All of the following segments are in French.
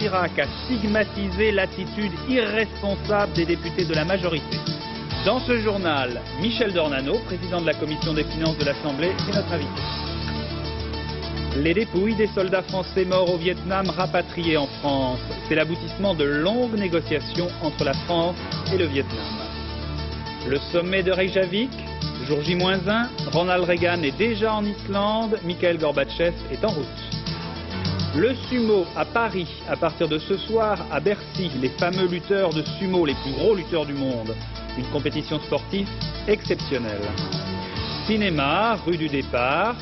Chirac a stigmatisé l'attitude irresponsable des députés de la majorité. Dans ce journal, Michel Dornano, président de la commission des finances de l'Assemblée, est notre invité. Les dépouilles des soldats français morts au Vietnam rapatriés en France. C'est l'aboutissement de longues négociations entre la France et le Vietnam. Le sommet de Reykjavik, jour J-1, Ronald Reagan est déjà en Islande, Mikhail Gorbatchev est en route. Le sumo à Paris, à partir de ce soir, à Bercy, les fameux lutteurs de sumo, les plus gros lutteurs du monde. Une compétition sportive exceptionnelle. Cinéma, rue du départ,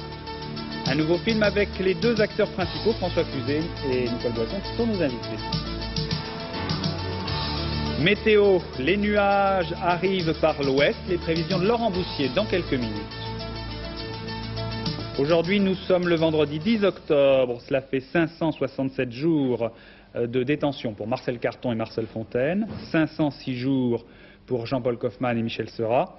un nouveau film avec les deux acteurs principaux, François Cluzet et Nicole Boisson, qui sont nos invités. Météo, les nuages arrivent par l'ouest, les prévisions de Laurent Boussier dans quelques minutes. Aujourd'hui, nous sommes le vendredi 10 octobre, cela fait 567 jours euh, de détention pour Marcel Carton et Marcel Fontaine, 506 jours pour Jean-Paul Kaufmann et Michel Seurat,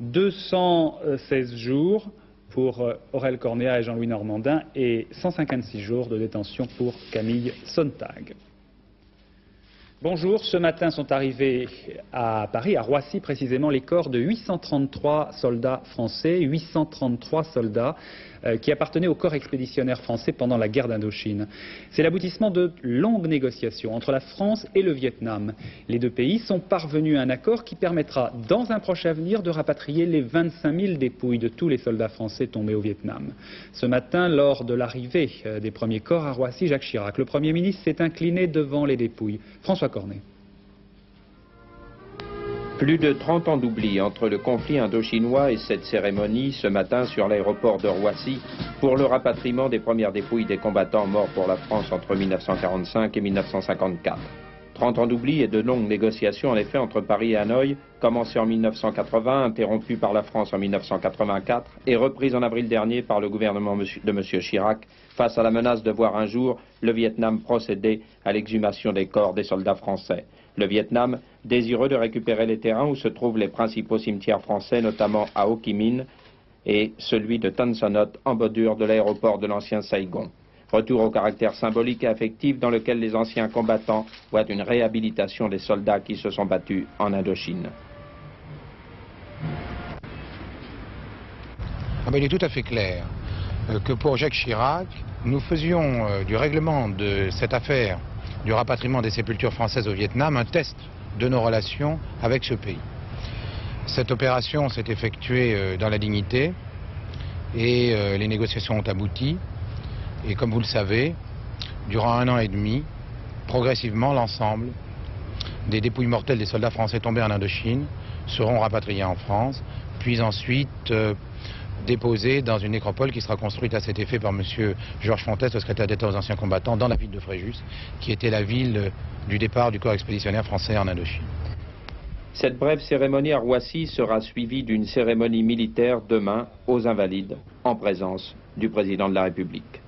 216 jours pour euh, Aurel Cornéa et Jean-Louis Normandin et 156 jours de détention pour Camille Sontag. Bonjour, ce matin sont arrivés à Paris, à Roissy précisément, les corps de 833 soldats français, 833 soldats euh, qui appartenaient au corps expéditionnaire français pendant la guerre d'Indochine. C'est l'aboutissement de longues négociations entre la France et le Vietnam. Les deux pays sont parvenus à un accord qui permettra, dans un proche avenir, de rapatrier les 25 000 dépouilles de tous les soldats français tombés au Vietnam. Ce matin, lors de l'arrivée euh, des premiers corps à Roissy, Jacques Chirac, le Premier ministre s'est incliné devant les dépouilles. François Cornet. Plus de 30 ans d'oubli entre le conflit indo-chinois et cette cérémonie ce matin sur l'aéroport de Roissy pour le rapatriement des premières dépouilles des combattants morts pour la France entre 1945 et 1954. 30 ans d'oubli et de longues négociations en effet entre Paris et Hanoï, commencées en 1980, interrompues par la France en 1984 et reprises en avril dernier par le gouvernement de M. Chirac face à la menace de voir un jour le Vietnam procéder à l'exhumation des corps des soldats français. Le Vietnam, désireux de récupérer les terrains où se trouvent les principaux cimetières français, notamment à Ho Chi Minh et celui de Tan Son Nhut en bordure de l'aéroport de l'ancien Saigon. Retour au caractère symbolique et affectif dans lequel les anciens combattants voient une réhabilitation des soldats qui se sont battus en Indochine. Ah il est tout à fait clair euh, que pour Jacques Chirac, nous faisions euh, du règlement de cette affaire du rapatriement des sépultures françaises au Vietnam un test de nos relations avec ce pays. Cette opération s'est effectuée euh, dans la dignité et euh, les négociations ont abouti. Et comme vous le savez, durant un an et demi, progressivement, l'ensemble des dépouilles mortelles des soldats français tombés en Indochine seront rapatriés en France, puis ensuite euh, déposé dans une nécropole qui sera construite à cet effet par M. Georges Fontès, le secrétaire d'État aux anciens combattants, dans la ville de Fréjus, qui était la ville du départ du corps expéditionnaire français en Indochine. Cette brève cérémonie à Roissy sera suivie d'une cérémonie militaire demain aux Invalides, en présence du président de la République.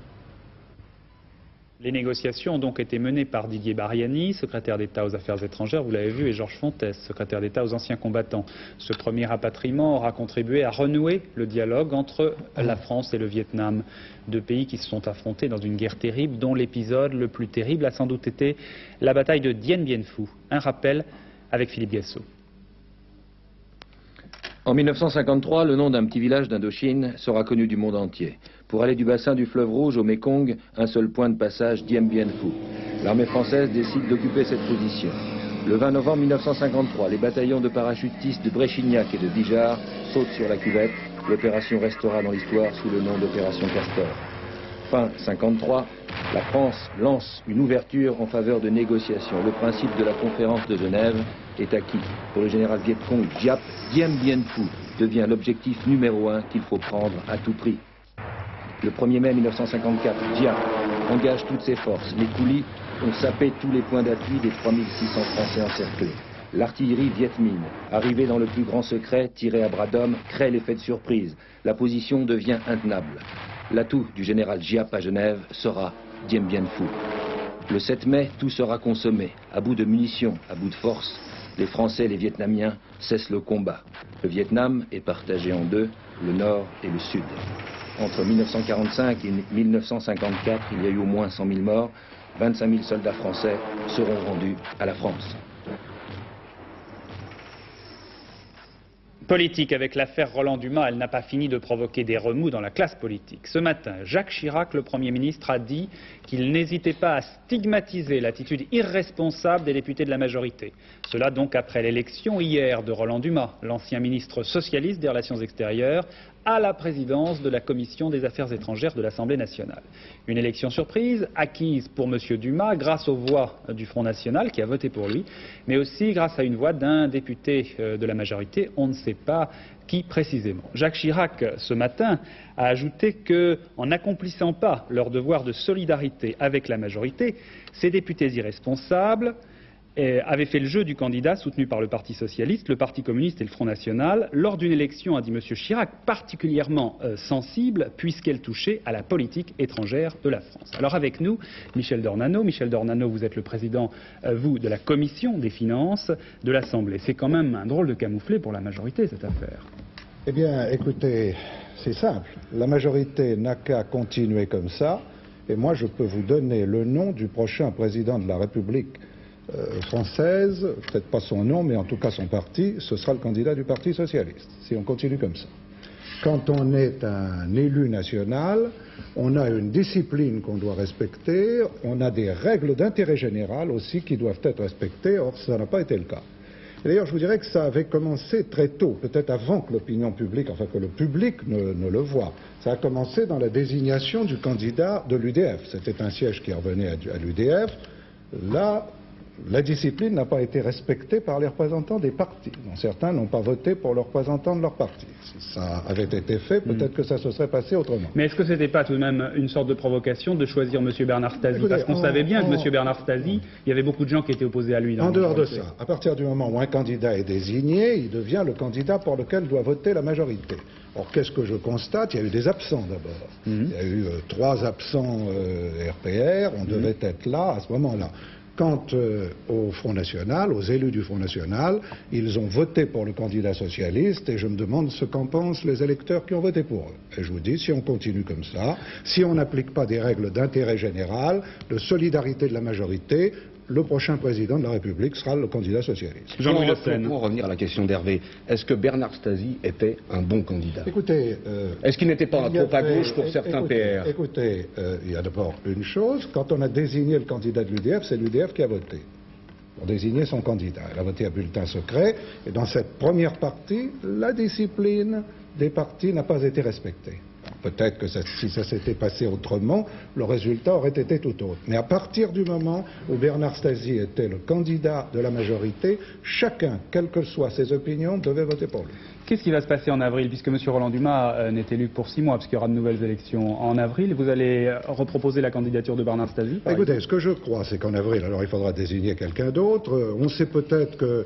Les négociations ont donc été menées par Didier Bariani, secrétaire d'État aux Affaires étrangères, vous l'avez vu, et Georges Fontès, secrétaire d'État aux anciens combattants. Ce premier rapatriement aura contribué à renouer le dialogue entre la France et le Vietnam, deux pays qui se sont affrontés dans une guerre terrible, dont l'épisode le plus terrible a sans doute été la bataille de Dien Bien Phu. Un rappel avec Philippe Guesso. En 1953, le nom d'un petit village d'Indochine sera connu du monde entier. Pour aller du bassin du fleuve Rouge au Mekong, un seul point de passage, Dien Bien Phu. L'armée française décide d'occuper cette position. Le 20 novembre 1953, les bataillons de parachutistes de Bréchignac et de Bijar sautent sur la cuvette. L'opération restera dans l'histoire sous le nom d'opération Castor. Fin 53, la France lance une ouverture en faveur de négociations. Le principe de la conférence de Genève est acquis. Pour le général Viet Cong, Diap, Dien Bien Phu devient l'objectif numéro un qu'il faut prendre à tout prix. Le 1er mai 1954, Diap engage toutes ses forces. Les coulis ont sapé tous les points d'appui des 3600 Français encerclés. L'artillerie Viet Minh, arrivée dans le plus grand secret, tirée à bras d'homme, crée l'effet de surprise. La position devient intenable. L'atout du général Giap à Genève sera Dien Bien Phu. Le 7 mai, tout sera consommé. À bout de munitions, à bout de force, les Français et les Vietnamiens cessent le combat. Le Vietnam est partagé en deux, le nord et le sud. Entre 1945 et 1954, il y a eu au moins 100 000 morts. 25 000 soldats français seront rendus à la France. Politique avec l'affaire Roland Dumas, elle n'a pas fini de provoquer des remous dans la classe politique. Ce matin, Jacques Chirac, le Premier ministre, a dit qu'il n'hésitait pas à stigmatiser l'attitude irresponsable des députés de la majorité. Cela donc après l'élection hier de Roland Dumas, l'ancien ministre socialiste des Relations extérieures, à la présidence de la Commission des Affaires étrangères de l'Assemblée nationale. Une élection surprise, acquise pour M. Dumas grâce aux voix du Front national qui a voté pour lui, mais aussi grâce à une voix d'un député euh, de la majorité, on ne sait pas qui précisément. Jacques Chirac, ce matin, a ajouté que, en n'accomplissant pas leur devoir de solidarité avec la majorité, ces députés irresponsables avait fait le jeu du candidat soutenu par le Parti socialiste, le Parti communiste et le Front national lors d'une élection, a dit M. Chirac, particulièrement euh, sensible puisqu'elle touchait à la politique étrangère de la France. Alors avec nous, Michel Dornano. Michel Dornano, vous êtes le président, euh, vous, de la commission des finances de l'Assemblée. C'est quand même un drôle de camouflet pour la majorité, cette affaire. Eh bien, écoutez, c'est simple. La majorité n'a qu'à continuer comme ça. Et moi, je peux vous donner le nom du prochain président de la République euh, française, peut-être pas son nom, mais en tout cas son parti, ce sera le candidat du Parti socialiste, si on continue comme ça. Quand on est un élu national, on a une discipline qu'on doit respecter, on a des règles d'intérêt général aussi qui doivent être respectées, or ça n'a pas été le cas. D'ailleurs, je vous dirais que ça avait commencé très tôt, peut-être avant que l'opinion publique, enfin que le public ne, le voit. Ça a commencé dans la désignation du candidat de l'UDF. C'était un siège qui revenait à l'UDF. Là, la discipline n'a pas été respectée par les représentants des partis. certains n'ont pas voté pour le représentant de leur parti. Si ça avait été fait, hmm. peut-être que ça se serait passé autrement. Mais est-ce que ce n'était pas tout de même une sorte de provocation de choisir M. Bernard Stasi Parce qu'on savait bien que M. Bernard Stasi, il y avait beaucoup de gens qui étaient opposés à lui. en dehors de ça, à partir du moment où un candidat est désigné, il devient le candidat pour lequel doit voter la majorité. Or, qu'est-ce que je constate? Il y a eu des absents d'abord. Hmm. Il y a eu euh, trois absents euh, RPR, on hmm. devait être là à ce moment-là. Quant euh, au Front National, aux élus du Front National, ils ont voté pour le candidat socialiste et je me demande ce qu'en pensent les électeurs qui ont voté pour eux. Et je vous dis, si on continue comme ça, si on n'applique pas des règles d'intérêt général, de solidarité de la majorité, le prochain président de la République sera le candidat socialiste. Jean-Louis Le Pour revenir à la question d'Hervé, est-ce que Bernard Stasi était un bon candidat? Écoutez, euh, est-ce qu'il n'était pas trop à gauche pour certains PR Écoutez, euh, il y a d'abord une chose. Quand on a désigné le candidat de l'UDF, c'est l'UDF qui a voté pour désigner son candidat. Elle a voté à bulletin secret. Et dans cette première partie, la discipline des partis n'a pas été respectée. Peut-être que si ça s'était passé autrement, le résultat aurait été tout autre. Mais à partir du moment où Bernard Stasi était le candidat de la majorité, chacun, quelles que soient ses opinions, devait voter pour lui. Qu'est-ce qui va se passer en avril, puisque M. Roland Dumas euh, n'est élu que pour six mois, puisqu'il y aura de nouvelles élections en avril? Vous allez euh, reproposer la candidature de Bernard Stasi Écoutez, ce que je crois, c'est qu'en avril, alors il faudra désigner quelqu'un d'autre. Euh, on sait peut-être que.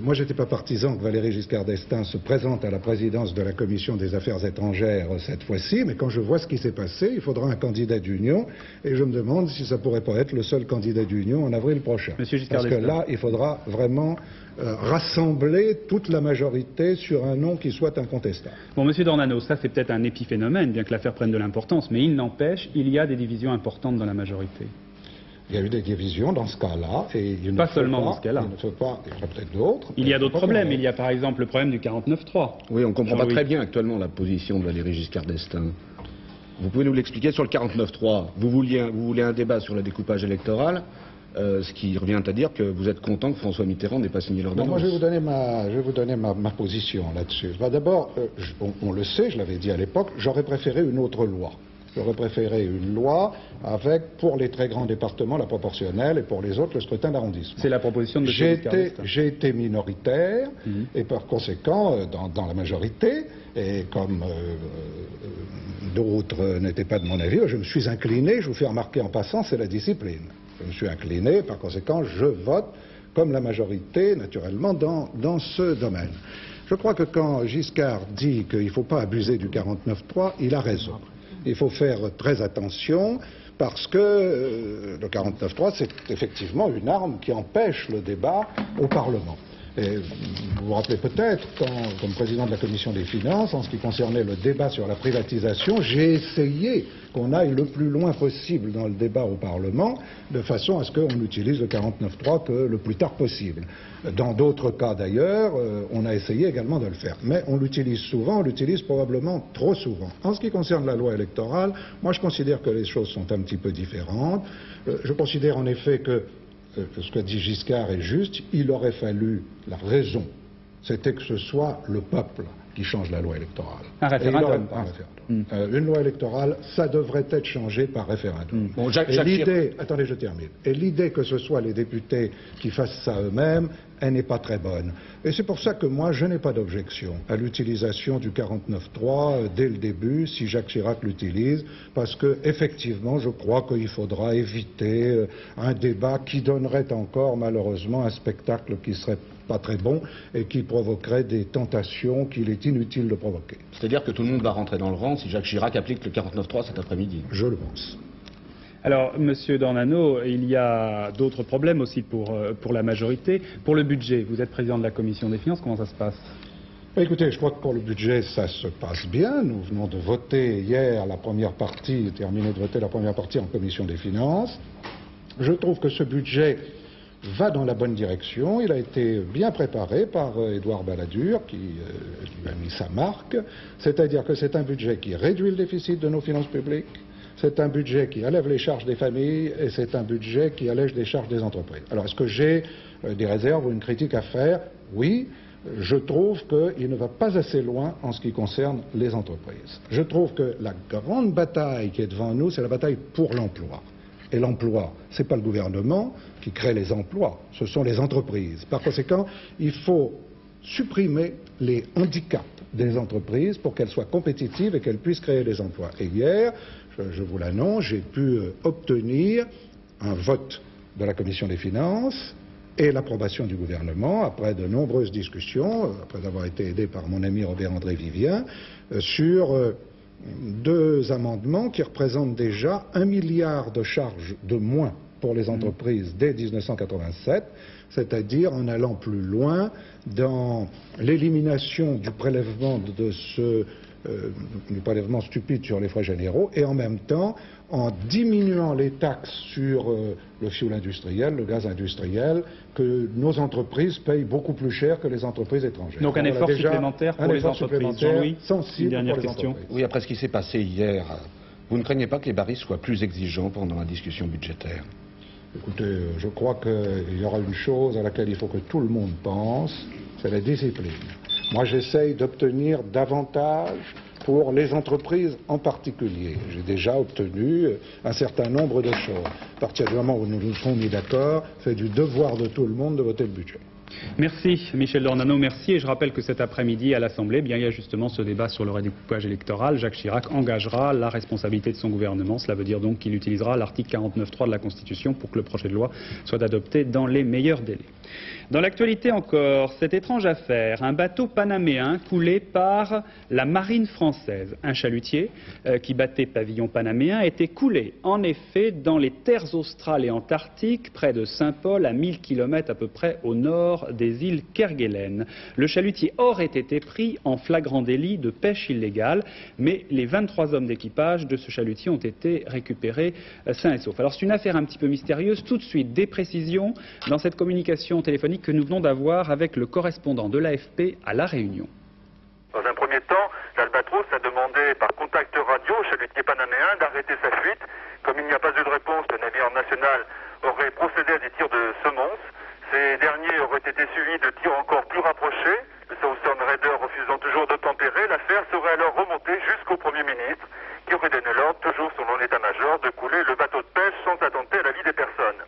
moi, je n'étais pas partisan que Valéry Giscard d'Estaing se présente à la présidence de la Commission des Affaires étrangères cette fois-ci, mais quand je vois ce qui s'est passé, il faudra un candidat d'union, et je me demande si ça pourrait pas être le seul candidat d'union en avril prochain. Monsieur Parce que là, il faudra vraiment euh, rassembler toute la majorité sur un nom qui soit incontestable. Bon, Monsieur Dornano, ça c'est peut-être un épiphénomène, bien que l'affaire prenne de l'importance, mais il n'empêche, il y a des divisions importantes dans la majorité. Il y a eu des divisions dans ce cas-là. Et il pas seulement dans ce cas-là. Il ne pas, il y en a peut-être d'autres. Il y a d'autres problèmes. Il y a par exemple le problème du 49-3. Oui, on ne comprend pas très bien actuellement la position de Valéry Giscard d'Estaing. Vous pouvez nous l'expliquer sur le 49-3 vous, vous voulez un débat sur le découpage électoral euh, ce qui revient à dire que vous êtes content que François Mitterrand n'ait pas signé l'ordonnance. Moi, je vais vous donner ma, je vais vous donner ma, position là-dessus. Bah, D'abord, euh, on, le sait, je l'avais dit à l'époque, j'aurais préféré une autre loi. J'aurais préféré une loi avec, pour les très grands départements, la proportionnelle et pour les autres, le scrutin d'arrondissement. C'est la proposition de J'ai été, j'ai été minoritaire mhm. et par conséquent, euh, dans, la majorité, et comme d'autres n'étaient pas de mon avis, je me suis incliné, je vous fais remarquer en passant, c'est la discipline. Je me suis incliné, par conséquent, je vote comme la majorité, naturellement, dans, ce domaine. Je crois que quand Giscard dit qu'il ne faut pas abuser du 49-3, il a raison. Il faut faire très attention parce que euh, le 49-3, c'est effectivement une arme qui empêche le débat au Parlement. Et vous vous rappelez peut-être, comme président de la commission des finances, en ce qui concernait le débat sur la privatisation, j'ai essayé qu'on aille le plus loin possible dans le débat au Parlement, de façon à ce qu'on utilise le 49.3 que le plus tard possible. Dans d'autres cas d'ailleurs, euh, on a essayé également de le faire. Mais on l'utilise souvent, on l'utilise probablement trop souvent. En ce qui concerne la loi électorale, moi je considère que les choses sont un petit peu différentes. Euh, je considère en effet que euh, ce que dit Giscard est juste, il aurait fallu la raison, c'était que ce soit le peuple qui change la loi électorale. Un référendum. Hmm. Euh, une loi électorale, ça devrait être changé par référendum. Hmm. et l'idée, attendez, je termine. Et l'idée que ce soit les députés qui fassent ça eux-mêmes, elle n'est pas très bonne. Et c'est pour ça que moi, je n'ai pas d'objection à l'utilisation du 49.3 euh, dès le début, si Jacques Chirac l'utilise, parce que effectivement, je crois qu'il faudra éviter euh, un débat qui donnerait encore, malheureusement, un spectacle qui serait pas très bon et qui provoquerait des tentations qu'il est inutile de provoquer. C'est-à-dire que tout le monde va rentrer dans le rang si Jacques Chirac applique le 49.3 cet après-midi? Je le pense. Alors, Monsieur Dornano, il y a d'autres problèmes aussi pour, euh, pour la majorité. Pour le budget, vous êtes président de la Commission des finances, comment ça se passe? Écoutez, je crois que pour le budget, ça se passe bien. Nous venons de voter hier la première partie, terminé de voter la première partie en Commission des finances. Je trouve que ce budget va dans la bonne direction. Il a été bien préparé par euh, Édouard Balladur, qui euh, lui a mis sa marque. C'est-à-dire que c'est un budget qui réduit le déficit de nos finances publiques, c'est un budget qui allève les charges des familles et c'est un budget qui allège les charges des entreprises. Alors, est-ce que j'ai euh, des réserves ou une critique à faire? Oui. Je trouve qu'il ne va pas assez loin en ce qui concerne les entreprises. Je trouve que la grande bataille qui est devant nous, c'est la bataille pour l'emploi. Et l'emploi, ce n'est pas le gouvernement qui crée les emplois, ce sont les entreprises. Par conséquent, il faut supprimer les handicaps des entreprises pour qu'elles soient compétitives et qu'elles puissent créer des emplois. Et hier, je, vous l'annonce, j'ai pu euh, obtenir un vote de la Commission des finances et l'approbation du gouvernement, après de nombreuses discussions, euh, après avoir été aidé par mon ami Robert-André Vivien, euh, sur deux amendements qui représentent déjà un milliard de charges de moins pour les entreprises dès 1987, c'est-à-dire en allant plus loin dans l'élimination du prélèvement de ce euh, du prélèvement stupide sur les frais généraux et en même temps en diminuant les taxes sur euh, le fioul industriel, le gaz industriel, que nos entreprises payent beaucoup plus cher que les entreprises étrangères. Donc un effort supplémentaire pour les entreprises. Jean-Louis, une dernière question. Oui, après ce qui s'est passé hier, vous ne craignez pas que les barils soient plus exigeants pendant la discussion budgétaire? Écoutez, je crois qu'il y aura une chose à laquelle il faut que tout le monde pense, c'est la discipline. Moi, j'essaye d'obtenir davantage pour les entreprises en particulier. J'ai déjà obtenu un certain nombre de choses. À partir du moment où nous nous sommes mis d'accord, c'est du devoir de tout le monde de voter le budget. Merci Michel Dornano, merci. Et je rappelle que cet après-midi à l'Assemblée, bien, il y a justement ce débat sur le redécoupage électoral. Jacques Chirac engagera la responsabilité de son gouvernement. Cela veut dire donc qu'il utilisera l'article 49.3 de la Constitution pour que le projet de loi soit adopté dans les meilleurs délais. Dans l'actualité encore, cette étrange affaire, un bateau panaméen coulé par la marine française. Un chalutier euh, qui battait pavillon panaméen était coulé, en effet, dans les terres australes et antarctiques, près de Saint-Paul, à 1000 km à peu près au nord des îles Kerguelen. Le chalutier aurait été pris en flagrant délit de pêche illégale, mais les 23 hommes d'équipage de ce chalutier ont été récupérés euh, sains et saufs. Alors c'est une affaire un petit peu mystérieuse. Tout de suite, des précisions dans cette communication téléphonique que nous venons d'avoir avec le correspondant de l'AFP à La Réunion. Dans un premier temps, l'Albatros a demandé par contact radio au chalutier panaméen d'arrêter sa fuite. Comme il n'y a pas eu de réponse, le navire national aurait procédé à des tirs de semonce. Ces derniers auraient été suivis de tirs encore plus rapprochés. Le Southern Raider refusant toujours de tempérer, l'affaire serait alors remontée jusqu'au Premier ministre, qui aurait donné l'ordre, toujours selon l'état-major, de couler le bateau de pêche sans attenter à la vie des personnes.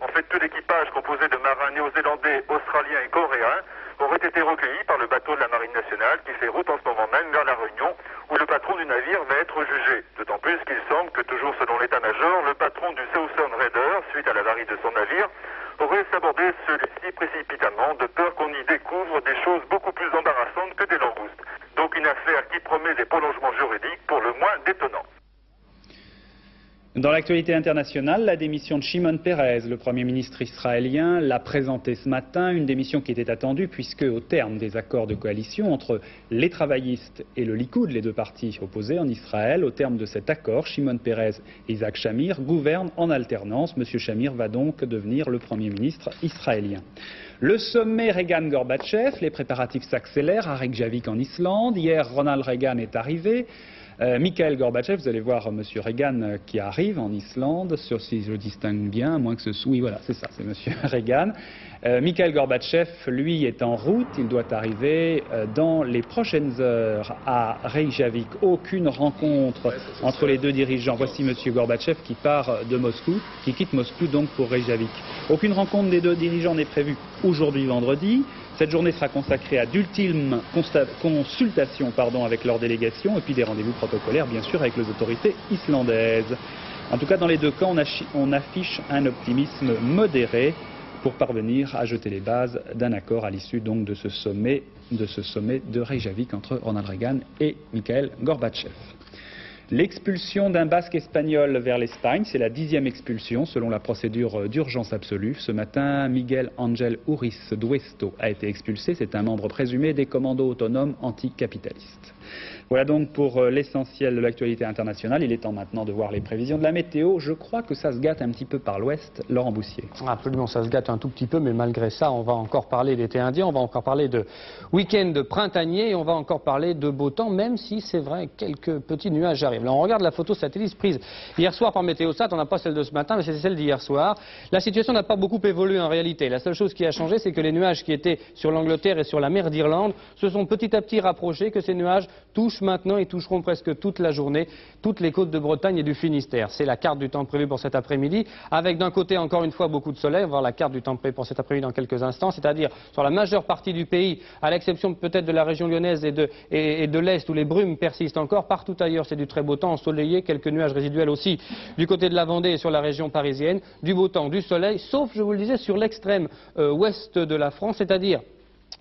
En fait, tout l'équipage composé de marins néo-zélandais, australiens et coréens aurait été recueilli par le bateau de la Marine nationale qui fait route en ce moment même vers la Réunion, où le patron du navire va être jugé. D'autant plus qu'il semble que, toujours selon l'état-major, le patron du Southern Raider, suite à l'avarie de son navire, aurait sabordé celui-ci précipitamment, de peur qu'on y découvre des choses beaucoup plus embarrassantes que des langoustes. Donc une affaire qui promet des prolongements juridiques pour le moins détonnants. Dans l'actualité internationale, la démission de Shimon Peres, le Premier ministre israélien, l'a présentée ce matin, une démission qui était attendue puisque au terme des accords de coalition entre les travaillistes et le Likoud, les deux partis opposés en Israël, au terme de cet accord, Shimon Peres et Isaac Shamir gouvernent en alternance. Monsieur Shamir va donc devenir le Premier ministre israélien. Le sommet Reagan-Gorbatchev, les préparatifs s'accélèrent à Reykjavik en Islande. Hier, Ronald Reagan est arrivé. Euh, Mikhail Gorbatchev, vous allez voir M. Reagan euh, qui arrive en Islande, sur, si je le distingue bien, moins que ce soit... Oui, voilà, c'est ça, c'est M. Reagan. Euh, Mikhail Gorbatchev, lui, est en route. Il doit arriver euh, dans les prochaines heures à Reykjavik. Aucune rencontre entre les deux dirigeants. Voici M. Gorbatchev qui part de Moscou, qui quitte Moscou donc pour Reykjavik. Aucune rencontre des deux dirigeants n'est prévue aujourd'hui vendredi. Cette journée sera consacrée à d'ultimes consultations pardon, avec leur délégation et puis des rendez-vous protocolaires, bien sûr, avec les autorités islandaises. En tout cas, dans les deux cas, on affiche un optimisme modéré pour parvenir à jeter les bases d'un accord à l'issue donc de ce sommet de ce sommet de Reykjavik entre Ronald Reagan et Mikhail Gorbatchev. L'expulsion d'un basque espagnol vers l'Espagne, c'est la dixième expulsion selon la procédure d'urgence absolue. Ce matin, Miguel Ángel Uriz Duesto a été expulsé. C'est un membre présumé des commandos autonomes anticapitalistes. Voilà donc pour euh, l'essentiel de l'actualité internationale. Il est temps maintenant de voir les prévisions de la météo. Je crois que ça se gâte un petit peu par l'ouest. Laurent Boussier. Absolument, ça se gâte un tout petit peu, mais malgré ça, on va encore parler d'été indien, on va encore parler de week-end printanier et on va encore parler de beau temps, même si c'est vrai, quelques petits nuages arrivent. Là, on regarde la photo satellite prise hier soir par Météosat. On n'a pas celle de ce matin, mais c'est celle d'hier soir. La situation n'a pas beaucoup évolué en réalité. La seule chose qui a changé, c'est que les nuages qui étaient sur l'Angleterre et sur la mer d'Irlande se sont petit à petit rapprochés, que ces nuages touchent maintenant et toucheront presque toute la journée toutes les côtes de Bretagne et du Finistère. C'est la carte du temps prévue pour cet après-midi, avec d'un côté encore une fois beaucoup de soleil. On va voir la carte du temps prévu pour cet après-midi dans quelques instants, c'est-à-dire sur la majeure partie du pays, à l'exception peut-être de la région lyonnaise et de, et de l'Est où les brumes persistent encore. Partout ailleurs, c'est du très beau temps, ensoleillé, quelques nuages résiduels aussi du côté de la Vendée et sur la région parisienne. Du beau temps, du soleil, sauf, je vous le disais, sur l'extrême euh, ouest de la France, c'est-à-dire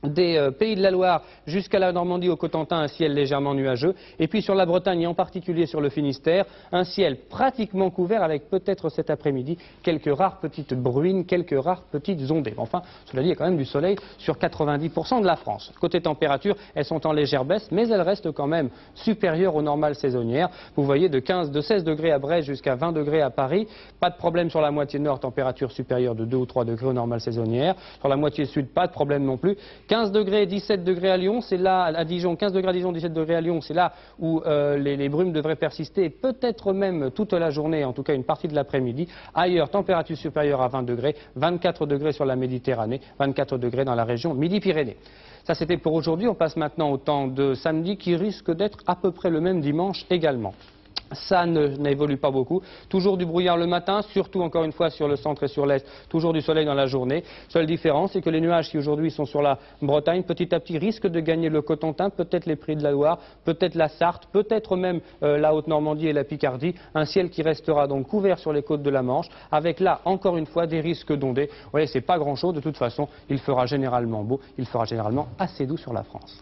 des euh, pays de la Loire jusqu'à la Normandie au Cotentin, un ciel légèrement nuageux. Et puis sur la Bretagne et en particulier sur le Finistère, un ciel pratiquement couvert avec peut-être cet après-midi quelques rares petites bruines, quelques rares petites ondées. Enfin, cela dit, il y a quand même du soleil sur 90% de la France. Côté température, elles sont en légère baisse, mais elles restent quand même supérieures aux normales saisonnières. Vous voyez de 15, de 16 degrés à Brest jusqu'à 20 degrés à Paris. Pas de problème sur la moitié nord, température supérieure de 2 ou 3 degrés aux normales saisonnières. Sur la moitié sud, pas de problème non plus. 15 degrés, 17 degrés à Lyon, c'est là, à Dijon, 15 degrés à Dijon, 17 degrés à Lyon, c'est là où euh, les, brumes devraient persister, peut-être même toute la journée, en tout cas une partie de l'après-midi. Ailleurs, température supérieure à 20 degrés, 24 degrés sur la Méditerranée, 24 degrés dans la région Midi-Pyrénées. Ça, c'était pour aujourd'hui. On passe maintenant au temps de samedi qui risque d'être à peu près le même dimanche également. Ça n'évolue pas beaucoup. Toujours du brouillard le matin, surtout encore une fois sur le centre et sur l'est. Toujours du soleil dans la journée. Seule différence, c'est que les nuages qui aujourd'hui sont sur la Bretagne, petit à petit risquent de gagner le Cotentin, peut-être les prix de la Loire, peut-être la Sarthe, peut-être même euh, la Haute-Normandie et la Picardie. Un ciel qui restera donc couvert sur les côtes de la Manche, avec là, encore une fois, des risques d'ondées. Vous voyez, c'est pas grand-chose. De toute façon, il fera généralement beau, il fera généralement assez doux sur la France.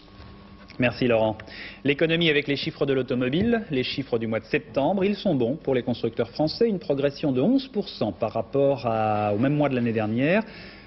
Merci Laurent. L'économie avec les chiffres de l'automobile, les chiffres du mois de septembre, ils sont bons pour les constructeurs français, une progression de 11% par rapport au même mois de l'année dernière,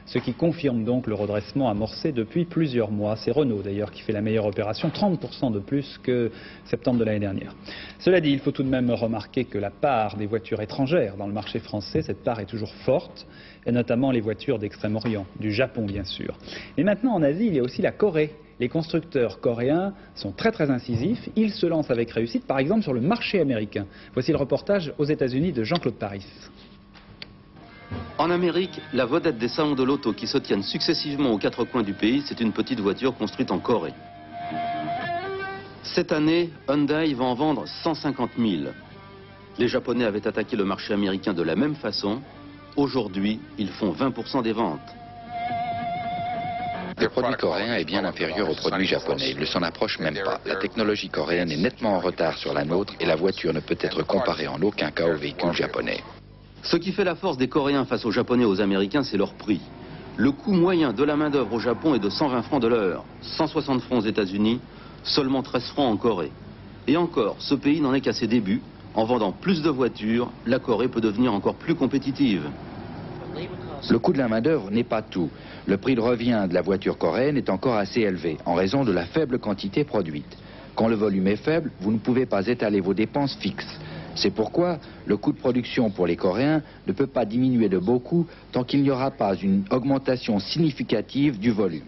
ce qui confirme donc le redressement amorcé depuis plusieurs mois. C'est Renault d'ailleurs qui fait la meilleure opération, 30% de plus que septembre de l'année dernière. Cela dit, il faut tout de même remarquer que la part des voitures étrangères dans le marché français, cette part est toujours forte, et notamment les voitures d'Extrême-Orient, du Japon bien sûr. Mais maintenant en Asie, il y a aussi la Corée les constructeurs coréens sont très très incisifs. Ils se lancent avec réussite, par exemple, sur le marché américain. Voici le reportage aux États-Unis de Jean-Claude Paris. En Amérique, la vedette des salons de l'auto qui se tiennent successivement aux quatre coins du pays, c'est une petite voiture construite en Corée. Cette année, Hyundai va en vendre 150 000. Les Japonais avaient attaqué le marché américain de la même façon. Aujourd'hui, ils font 20% des ventes. Le produit coréen est bien inférieur au produit japonais. Il ne s'en approche même pas. La technologie coréenne est nettement en retard sur la nôtre et la voiture ne peut être comparée en aucun cas au véhicule japonais. Ce qui fait la force des Coréens face aux Japonais et aux Américains, c'est leur prix. Le coût moyen de la main-d'œuvre au Japon est de 120 francs de l'heure, 160 francs aux États-Unis, seulement 13 francs en Corée. Et encore, ce pays n'en est qu'à ses débuts. En vendant plus de voitures, la Corée peut devenir encore plus compétitive. Le coût de la main-d'œuvre n'est pas tout. Le prix de revient de la voiture coréenne est encore assez élevé en raison de la faible quantité produite. Quand le volume est faible, vous ne pouvez pas étaler vos dépenses fixes. C'est pourquoi le coût de production pour les Coréens ne peut pas diminuer de beaucoup tant qu'il n'y aura pas une augmentation significative du volume.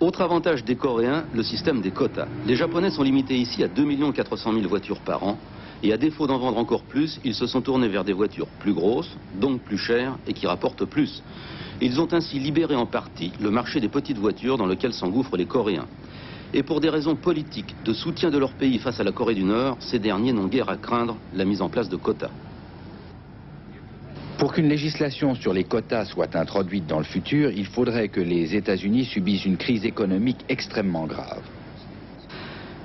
Autre avantage des Coréens, le système des quotas. Les Japonais sont limités ici à 2 400 000 voitures par an. Et à défaut d'en vendre encore plus, ils se sont tournés vers des voitures plus grosses, donc plus chères et qui rapportent plus. Ils ont ainsi libéré en partie le marché des petites voitures dans lequel s'engouffrent les Coréens. Et pour des raisons politiques, de soutien de leur pays face à la Corée du Nord, ces derniers n'ont guère à craindre la mise en place de quotas. Pour qu'une législation sur les quotas soit introduite dans le futur, il faudrait que les États-Unis subissent une crise économique extrêmement grave.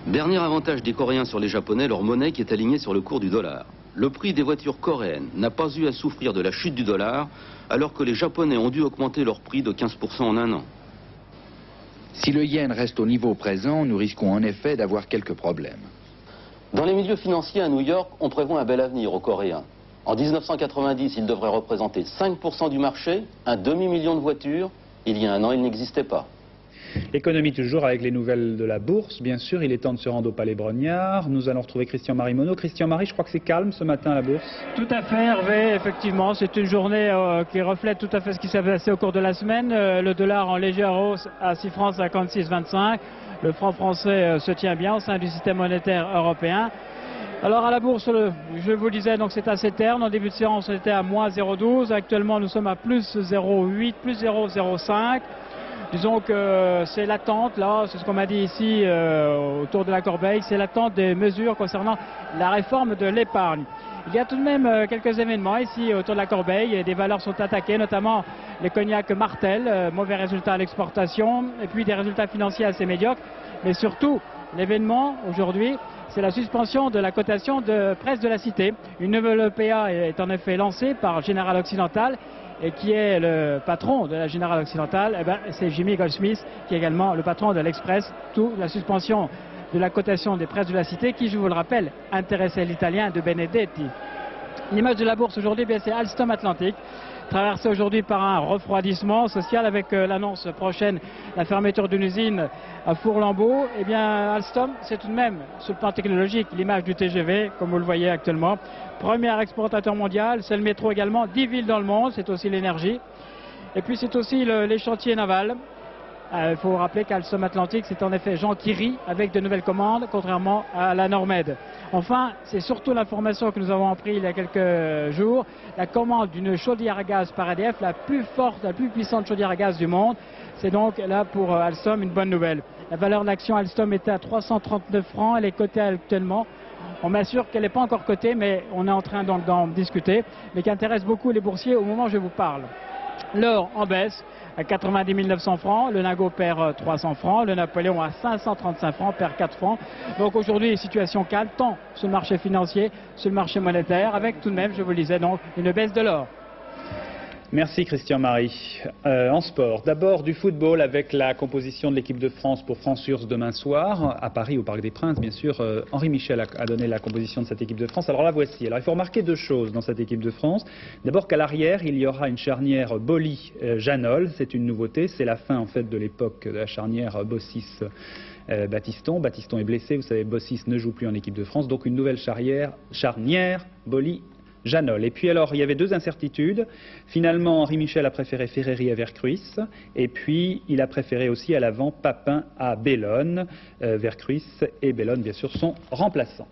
Dernier avantage des Coréens sur les Japonais, leur monnaie qui est alignée sur le cours du dollar. Le prix des voitures coréennes n'a pas eu à souffrir de la chute du dollar, alors que les Japonais ont dû augmenter leur prix de 15% en un an. Si le yen reste au niveau présent, nous risquons en effet d'avoir quelques problèmes. Dans les milieux financiers à New York, on prévoit un bel avenir aux Coréens. En 1990, ils devraient représenter 5% du marché, un demi-million de voitures. Il y a un an, ils n'existaient pas. Économie toujours avec les nouvelles de la bourse, bien sûr. Il est temps de se rendre au Palais Brognard. Nous allons retrouver Christian Marie Monod. Christian Marie, je crois que c'est calme ce matin à la bourse. Tout à fait, Hervé. Effectivement, c'est une journée euh, qui reflète tout à fait ce qui s'est passé au cours de la semaine. Euh, le dollar en légère hausse à 6 francs 56,25. Le franc français euh, se tient bien au sein du système monétaire européen. Alors à la bourse, je vous disais, donc c'est assez terne. En début de séance, on était à moins 0,12. Actuellement, nous sommes à plus 0,8, plus 0,05. Disons que c'est l'attente, là, c'est ce qu'on m'a dit ici euh, autour de la corbeille, c'est l'attente des mesures concernant la réforme de l'épargne. Il y a tout de même euh, quelques événements ici autour de la corbeille et des valeurs sont attaquées, notamment les cognacs Martel, euh, mauvais résultats à l'exportation, et puis des résultats financiers assez médiocres. Mais surtout, l'événement aujourd'hui, c'est la suspension de la cotation de presse de la cité. Une nouvelle EPA est en effet lancée par Général Occidental et qui est le patron de la Générale Occidentale, eh ben, c'est Jimmy Goldsmith, qui est également le patron de l'Express. Tout la suspension de la cotation des presses de la cité, qui, je vous le rappelle, intéressait l'Italien de Benedetti. L'image de la bourse aujourd'hui, eh c'est Alstom Atlantique traversé aujourd'hui par un refroidissement social avec euh, l'annonce prochaine, la fermeture d'une usine à Fourlambeau. Eh bien, Alstom, c'est tout de même, sur le plan technologique, l'image du TGV, comme vous le voyez actuellement. Premier exportateur mondial, c'est le métro également, 10 villes dans le monde, c'est aussi l'énergie. Et puis c'est aussi les chantiers navals. Euh, il faut rappeler qu'Alstom Atlantique, c'est en effet Jean Thierry avec de nouvelles commandes, contrairement à la Normède. Enfin, c'est surtout l'information que nous avons appris il y a quelques jours, la commande d'une chaudière à gaz par ADF, la plus forte, la plus puissante chaudière à gaz du monde. C'est donc là pour euh, Alstom une bonne nouvelle. La valeur de l'action Alstom était à 339 francs, elle est cotée actuellement. On m'assure qu'elle n'est pas encore cotée, mais on est en train d'en discuter, mais qui intéresse beaucoup les boursiers au moment où je vous parle. L'or en baisse, à 90 900 francs, le Nago perd 300 euh, francs, le Napoléon à 535 francs perd 4 francs. Donc aujourd'hui, situation calme tant sur le marché financier, sur le marché monétaire, avec tout de même, je vous le disais, donc une baisse de l'or. Merci Christian Marie. Euh, en sport, d'abord du football avec la composition de l'équipe de France pour France-URSS demain soir, à Paris au Parc des Princes, bien sûr. Euh, Henri Michel a, donné la composition de cette équipe de France. Alors la voici. Alors il faut remarquer deux choses dans cette équipe de France. D'abord qu'à l'arrière, il y aura une charnière Boli-Janol. C'est une nouveauté. C'est la fin en fait de l'époque de la charnière Bossis. Batiston. Batiston est blessé, vous savez, Bossis ne joue plus en équipe de France, donc une nouvelle charnière, charnière Boli Janol. Et puis alors, il y avait deux incertitudes. Finalement, Henri Michel a préféré Ferreri à Vercruis, et puis il a préféré aussi à l'avant Papin à Bellone. Euh, Vercruis et Bellone, bien sûr, sont remplaçants.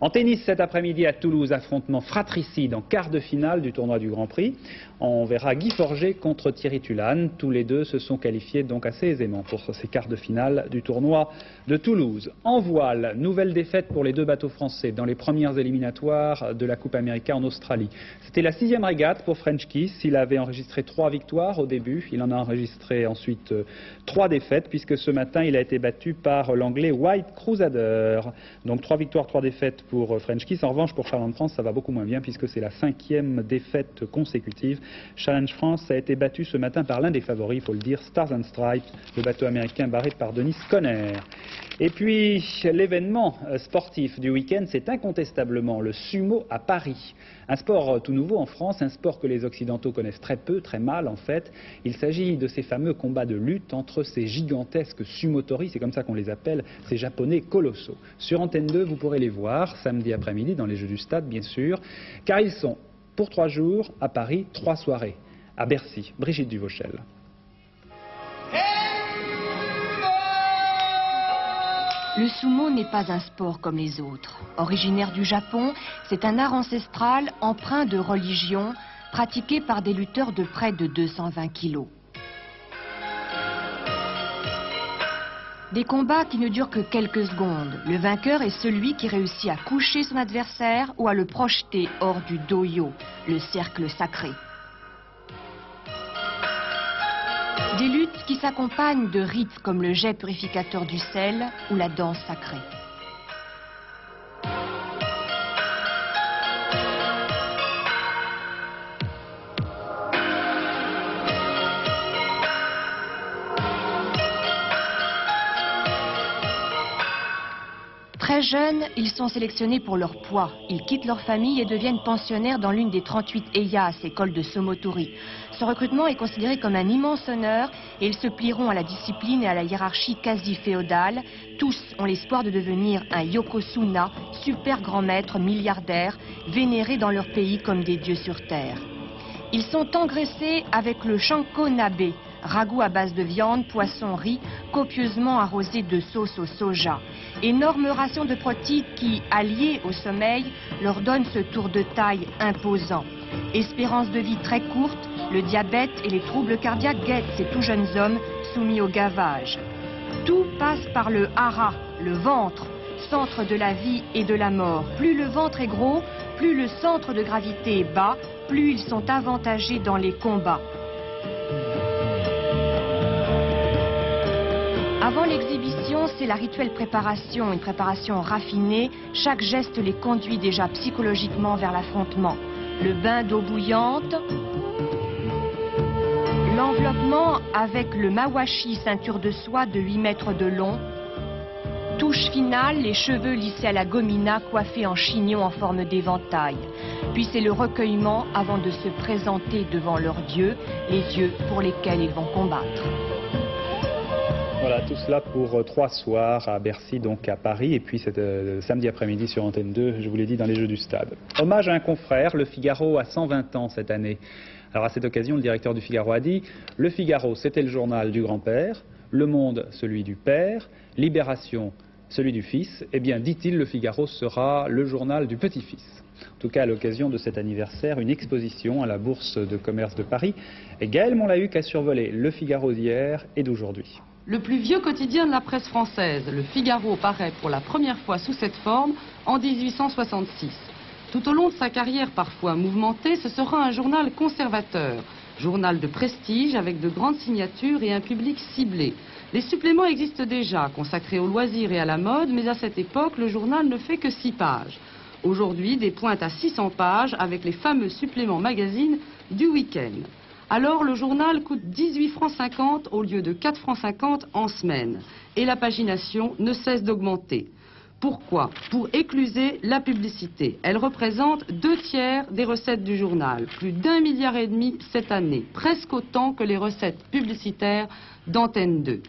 En tennis cet après-midi à Toulouse, affrontement fratricide en quart de finale du tournoi du Grand Prix. On verra Guy Forger contre Thierry Tulane. Tous les deux se sont qualifiés donc assez aisément pour ces quarts de finale du tournoi de Toulouse. En voile, nouvelle défaite pour les deux bateaux français dans les premières éliminatoires de la Coupe América en Australie. C'était la sixième régate pour French Kiss. Il avait enregistré trois victoires au début. Il en a enregistré ensuite euh, trois défaites puisque ce matin il a été battu par l'anglais White Crusader. Donc trois victoires, trois défaites pour euh, French Kiss. En revanche, pour Challenge France, ça va beaucoup moins bien puisque c'est la cinquième défaite consécutive. Challenge France a été battu ce matin par l'un des favoris, il faut le dire, Stars and Stripes, le bateau américain barré par Denis Conner. Et puis, l'événement euh, sportif du week-end, c'est incontestablement le sumo à Paris. Un sport euh, tout nouveau en France, un sport que les Occidentaux connaissent très peu, très mal en fait. Il s'agit de ces fameux combats de lutte entre ces gigantesques sumotori, c'est comme ça qu'on les appelle, ces japonais colossaux. Sur Antenne 2, vous pourrez les voir samedi après-midi dans les Jeux du Stade, bien sûr, car ils sont pour trois jours à Paris, trois soirées. À Bercy, Brigitte Duvauchel. Le sumo n'est pas un sport comme les autres. Originaire du Japon, c'est un art ancestral empreint de religion, pratiqué par des lutteurs de près de 220 kilos. Des combats qui ne durent que quelques secondes. Le vainqueur est celui qui réussit à coucher son adversaire ou à le projeter hors du doyo, le cercle sacré. Des luttes qui s'accompagnent de rites comme le jet purificateur du sel ou la danse sacrée. Très jeunes, ils sont sélectionnés pour leur poids. Ils quittent leur famille et deviennent pensionnaires dans l'une des 38 EIAS, écoles de Somotori. Ce recrutement est considéré comme un immense honneur et ils se plieront à la discipline et à la hiérarchie quasi féodale. Tous ont l'espoir de devenir un Yokosuna, super grand maître milliardaire, vénéré dans leur pays comme des dieux sur terre. Ils sont engraissés avec le Shanko Nabe, ragoût à base de viande, poisson, riz, copieusement arrosé de sauce au soja. Énorme ration de protéines qui, alliées au sommeil, leur donne ce tour de taille imposant. Espérance de vie très courte, le diabète et les troubles cardiaques guettent ces tout jeunes hommes soumis au gavage. Tout passe par le hara, le ventre, centre de la vie et de la mort. Plus le ventre est gros, plus le centre de gravité est bas, plus ils sont avantagés dans les combats. L'exhibition, c'est la rituelle préparation, une préparation raffinée. Chaque geste les conduit déjà psychologiquement vers l'affrontement. Le bain d'eau bouillante, l'enveloppement avec le mawashi, ceinture de soie de 8 mètres de long, touche finale, les cheveux lissés à la gomina coiffés en chignon en forme d'éventail. Puis c'est le recueillement avant de se présenter devant leurs dieux, les dieux pour lesquels ils vont combattre. Tout cela pour euh, trois soirs à Bercy, donc à Paris, et puis c'est euh, samedi après-midi sur Antenne 2, je vous l'ai dit, dans les Jeux du Stade. Hommage à un confrère, le Figaro a 120 ans cette année. Alors à cette occasion, le directeur du Figaro a dit « Le Figaro, c'était le journal du grand-père, Le Monde, celui du père, Libération, celui du fils. Eh bien, dit-il, Le Figaro sera le journal du petit-fils. » En tout cas, à l'occasion de cet anniversaire, une exposition à la Bourse de commerce de Paris. Et Gaël Monlahuc a survolé Le Figaro d'hier et d'aujourd'hui. Le plus vieux quotidien de la presse française, Le Figaro, paraît pour la première fois sous cette forme en 1866. Tout au long de sa carrière parfois mouvementée, ce sera un journal conservateur, journal de prestige avec de grandes signatures et un public ciblé. Les suppléments existent déjà, consacrés aux loisirs et à la mode, mais à cette époque, le journal ne fait que 6 pages. Aujourd'hui, des pointes à 600 pages avec les fameux suppléments magazines du week-end. Alors le journal coûte 18 francs 50 au lieu de 4 francs 50 en semaine. Et la pagination ne cesse d'augmenter. Pourquoi? Pour écluser la publicité. Elle représente deux tiers des recettes du journal, plus d'un milliard et demi cette année, presque autant que les recettes publicitaires d'Antenne 2.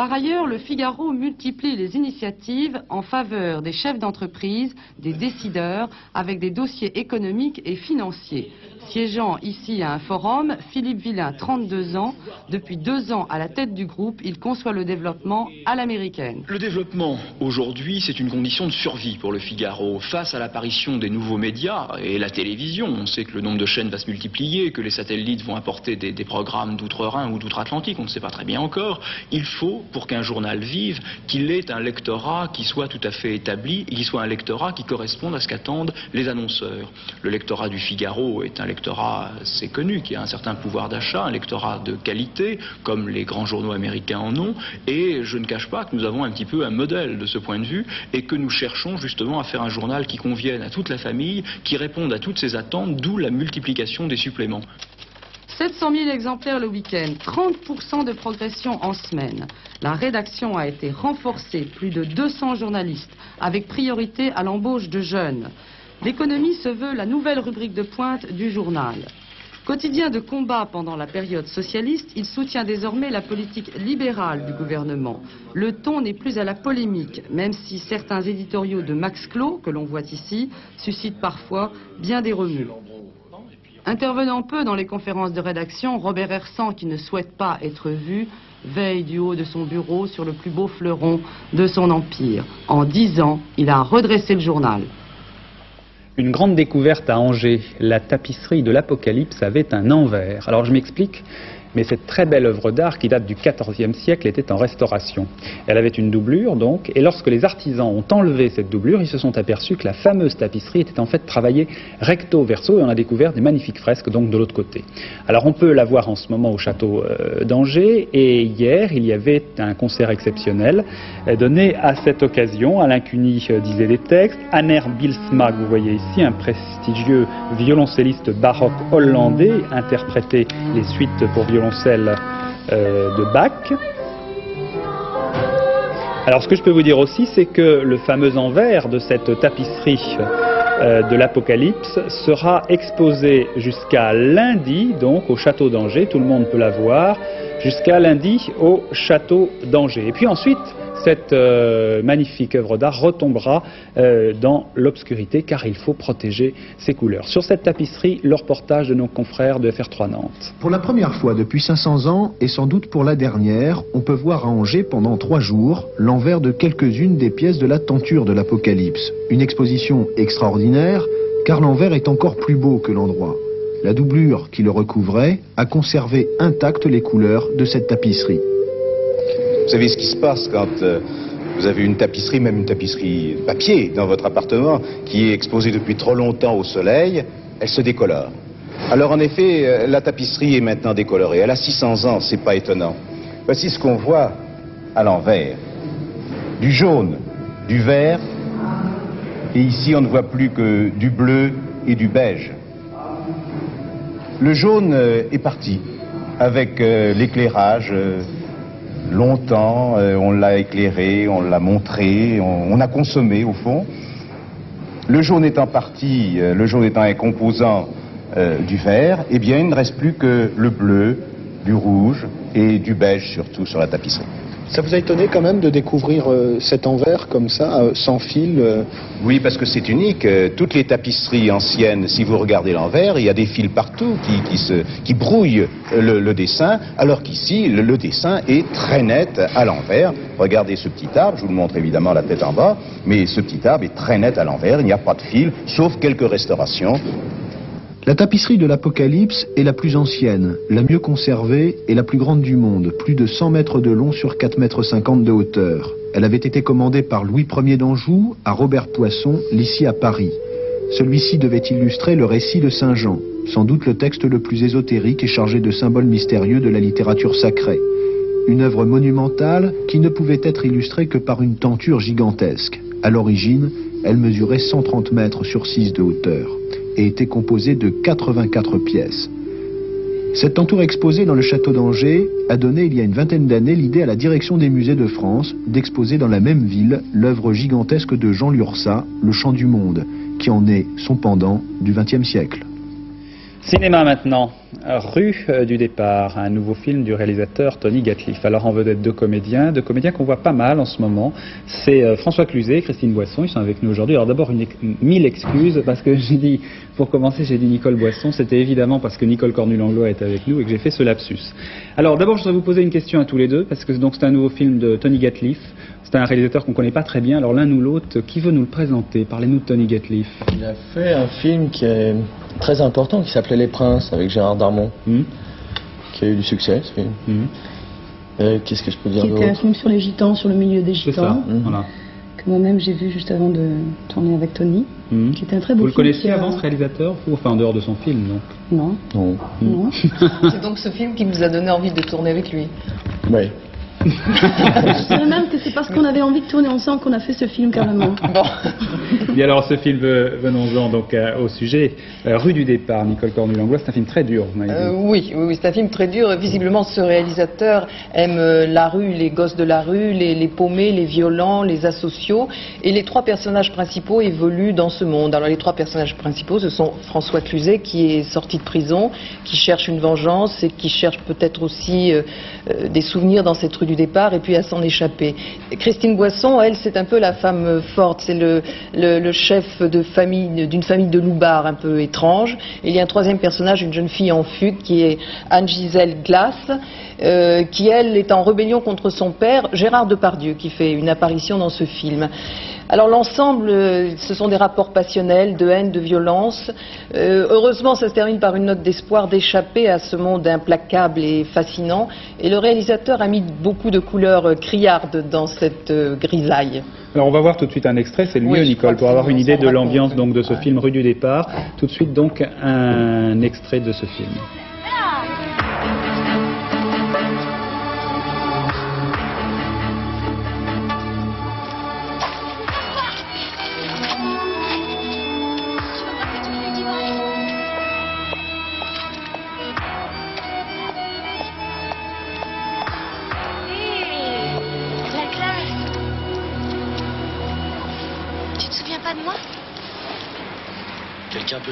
Par ailleurs, le Figaro multiplie les initiatives en faveur des chefs d'entreprise, des décideurs, avec des dossiers économiques et financiers. Siégeant ici à un forum, Philippe Villain, 32 ans, depuis deux ans à la tête du groupe, il conçoit le développement à l'américaine. Le développement, aujourd'hui, c'est une condition de survie pour le Figaro. Face à l'apparition des nouveaux médias et la télévision, on sait que le nombre de chaînes va se multiplier, que les satellites vont apporter des, programmes d'outre-Rhin ou d'outre-Atlantique, on ne sait pas très bien encore. Il faut pour qu'un journal vive, qu'il ait un lectorat qui soit tout à fait établi et qui soit un lectorat qui corresponde à ce qu'attendent les annonceurs. Le lectorat du Figaro est un lectorat assez connu, qui a un certain pouvoir d'achat, un lectorat de qualité, comme les grands journaux américains en ont, et je ne cache pas que nous avons un petit peu un modèle de ce point de vue et que nous cherchons justement à faire un journal qui convienne à toute la famille, qui réponde à toutes ces attentes, d'où la multiplication des suppléments. 700 000 exemplaires le week-end, 30% de progression en semaine. La rédaction a été renforcée, plus de 200 journalistes, avec priorité à l'embauche de jeunes. L'économie se veut la nouvelle rubrique de pointe du journal. Quotidien de combat pendant la période socialiste, il soutient désormais la politique libérale du gouvernement. Le ton n'est plus à la polémique, même si certains éditoriaux de Max Clos, que l'on voit ici, suscitent parfois bien des remous. Intervenant peu dans les conférences de rédaction, Robert Hersan, qui ne souhaite pas être vu, veille du haut de son bureau sur le plus beau fleuron de son empire. En dix ans, il a redressé le journal. Une grande découverte à Angers, la tapisserie de l'Apocalypse avait un envers. Alors je m'explique mais cette très belle œuvre d'art qui date du XIVe siècle était en restauration. Elle avait une doublure donc, et lorsque les artisans ont enlevé cette doublure, ils se sont aperçus que la fameuse tapisserie était en fait travaillée recto verso et on a découvert des magnifiques fresques donc de l'autre côté. Alors on peut la voir en ce moment au château euh, d'Angers et hier il y avait un concert exceptionnel euh, donné à cette occasion. Alain Cuny euh, disait des textes, Anner Bilsma, vous voyez ici, un prestigieux violoncelliste baroque hollandais, interprétait les suites pour violoncelle violoncelle euh, de Bach. Alors ce que je peux vous dire aussi, c'est que le fameux envers de cette tapisserie euh, de l'Apocalypse sera exposé jusqu'à lundi, donc au château d'Angers, tout le monde peut la voir, jusqu'à lundi au château d'Angers. Et puis ensuite, cette euh, magnifique œuvre d'art retombera euh, dans l'obscurité car il faut protéger ses couleurs. Sur cette tapisserie, le reportage de nos confrères de FR3 Nantes. Pour la première fois depuis 500 ans, et sans doute pour la dernière, on peut voir à Angers pendant trois jours l'envers de quelques-unes des pièces de la tenture de l'Apocalypse. Une exposition extraordinaire car l'envers est encore plus beau que l'endroit. La doublure qui le recouvrait a conservé intactes les couleurs de cette tapisserie. Vous savez ce qui se passe quand euh, vous avez une tapisserie, même une tapisserie papier dans votre appartement, qui est exposée depuis trop longtemps au soleil, elle se décolore. Alors en effet, euh, la tapisserie est maintenant décolorée. Elle a 600 ans, c'est pas étonnant. Voici ce qu'on voit à l'envers. Du jaune, du vert, et ici on ne voit plus que du bleu et du beige. Le jaune euh, est parti avec l'éclairage longtemps, euh, on l'a éclairé, on l'a montré, on, a consommé au fond. Le jaune étant parti, euh, le jaune étant un composant euh, du vert, eh bien il ne reste plus que le bleu, du rouge et du beige surtout sur la tapisserie. Ça vous a étonné quand même de découvrir euh, cet envers comme ça, euh, sans fil euh? Oui, parce que c'est unique. Toutes les tapisseries anciennes, si vous regardez l'envers, il y a des fils partout qui, brouillent le, dessin, alors qu'ici, le, dessin est très net à l'envers. Regardez ce petit arbre, je vous le montre évidemment la tête en bas, mais ce petit arbre est très net à l'envers, il n'y a pas de fil, sauf quelques restaurations. La tapisserie de l'Apocalypse est la plus ancienne, la mieux conservée et la plus grande du monde, plus de 100 mètres de long sur 4 mètres 50 de hauteur. Elle avait été commandée par Louis Ier d'Anjou à Robert Poisson, l'ici à Paris. Celui-ci devait illustrer le récit de Saint Jean, sans doute le texte le plus ésotérique et chargé de symboles mystérieux de la littérature sacrée. Une œuvre monumentale qui ne pouvait être illustrée que par une tenture gigantesque. À l'origine, elle mesurait 130 mètres sur 6 de hauteur et était composée de 84 pièces. Cette tenture exposée dans le château d'Angers a donné il y a une vingtaine d'années l'idée à la direction des musées de France d'exposer dans la même ville l'œuvre gigantesque de Jean Lursa, Le Chant du Monde, qui en est son pendant du XXe siècle. Cinéma maintenant, rue euh, du départ, un nouveau film du réalisateur Tony Gatliff. Alors en vedette deux comédiens, deux comédiens qu'on voit pas mal en ce moment. C'est euh, François Cluzet et Christine Boisson, ils sont avec nous aujourd'hui. Alors d'abord une, mille excuses parce que j'ai dit, pour commencer j'ai dit Nicole Boisson, c'était évidemment parce que Nicole Cornu-Langlois est avec nous et que j'ai fait ce lapsus. Alors d'abord je voudrais vous poser une question à tous les deux parce que donc c'est un nouveau film de Tony Gatliff. C'est un réalisateur qu'on connaît pas très bien. Alors l'un ou l'autre, qui veut nous le présenter? Parlez-nous de Tony Gatliff. Il a fait un film qui est très important qui s'appelait Les Princes avec Gérard Darmon, hmm. qui a eu du succès ce film. Hmm. Euh, Qu'est-ce que je peux dire qui était un film sur les gitans, sur le milieu des C'est ça, gitans, voilà. que moi-même j'ai vu juste avant de tourner avec Tony, qui était un très beau Vous le connaissiez avant ce réalisateur ou enfin en dehors de son film donc Non. Non. Non. C'est donc ce film qui vous a donné envie de tourner avec lui. Oui. Je dirais même que c'est parce qu'on avait envie de tourner ensemble qu'on a fait ce film carrément. Bien alors ce film, euh, venons-en donc euh, au sujet. Euh, Rue du départ, Nicole Cornu-Langlois, c'est un film très dur. Euh, oui, oui, oui, c'est un film très dur. Visiblement, ce réalisateur aime euh, la rue, les gosses de la rue, les, les paumés, les violents, les asociaux. Et les trois personnages principaux évoluent dans ce monde. Alors, les trois personnages principaux, ce sont François Cluzet, qui est sorti de prison, qui cherche une vengeance et qui cherche peut-être aussi euh, euh, des souvenirs dans cette rue du départ et puis à s'en échapper. Christine Boisson, elle, c'est un peu la femme forte. C'est le, chef de famille, d'une famille de loupards un peu étrange. Il y a un troisième personnage, une jeune fille en fugue, qui est Anne-Gisèle Glass, euh, qui, elle, est en rébellion contre son père, Gérard Depardieu, qui fait une apparition dans ce film. Alors l'ensemble, euh, ce sont des rapports passionnels, de haine, de violence. Euh, heureusement, ça se termine par une note d'espoir d'échapper à ce monde implacable et fascinant. Et le réalisateur a mis beaucoup de couleurs euh, criardes dans cette euh, grisaille. Alors on va voir tout de suite un extrait, c'est le Oui, mieux Nicole, pour avoir une idée de l'ambiance donc de ce film Rue du départ. Tout de suite donc un extrait de ce film.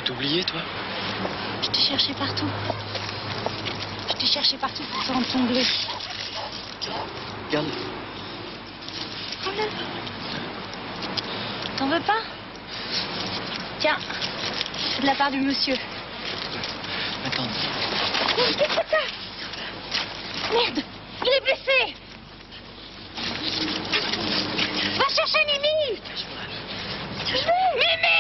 Peut t'oublier, toi Je t'ai cherché partout. Je t'ai cherché partout pour te rendre ton bleu. Regarde. Prends-le. T'en veux pas? Tiens, c'est de la part du monsieur. Attends. Écoute ça Merde Il est blessé Va chercher Mimi Mimi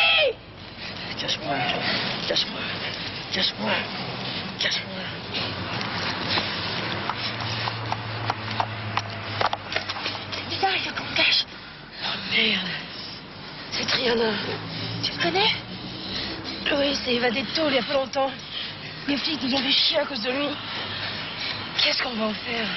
Cache-moi. Cache-moi. Cache-moi. Cache-moi. C'est bizarre, il faut qu'on me cache. Oh merde. C'est Triana. Tu le connais? Oui, c'est évadé de tôle il y a pas longtemps. Les flics nous ont fait chier à cause de lui. Qu'est-ce qu'on va en faire?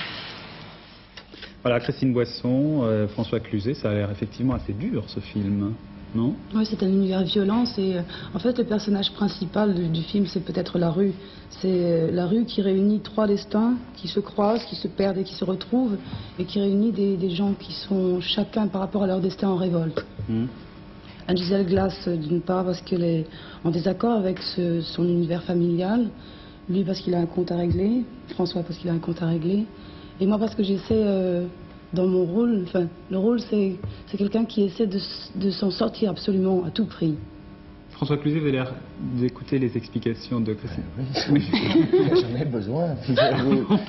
Voilà, Christine Boisson, euh, François Cluzet, ça a l'air effectivement assez dur ce film, non Oui, c'est un univers violent. C'est euh, en fait le personnage principal du, du film, c'est peut-être la rue. C'est euh, la rue qui réunit trois destins qui se croisent, qui se perdent et qui se retrouvent, et qui réunit des, des gens qui sont chacun par rapport à leur destin en révolte. Hmm. Anne-Gisèle Glass, euh, d'une part, parce qu'elle est en désaccord avec ce- son univers familial. Lui, parce qu'il a un compte à régler. François, parce qu'il a un compte à régler. Et moi, parce que j'essaie, euh, dans mon rôle, enfin, le rôle, c'est c'est quelqu'un qui essaie de, s'en sortir absolument à tout prix. François Cluzet, vous avez l'air d'écouter les explications de Christine. J'en ai besoin.